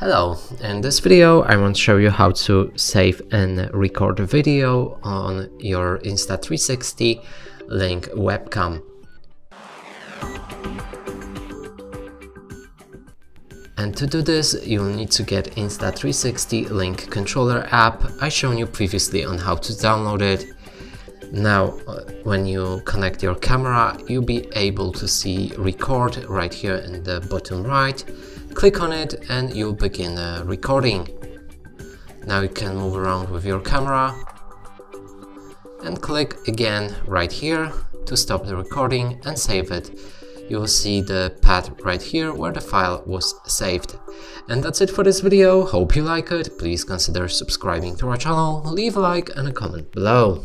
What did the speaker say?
Hello, in this video I want to show you how to save and record a video on your Insta360 Link webcam. And to do this, you'll need to get Insta360 Link controller app. I shown you previously on how to download it. Now, uh, when you connect your camera, you'll be able to see record right here in the bottom right. Click on it and you'll begin uh, recording. Now you can move around with your camera and click again right here to stop the recording and save it. You will see the path right here where the file was saved. And that's it for this video, hope you like it, please consider subscribing to our channel, leave a like and a comment below.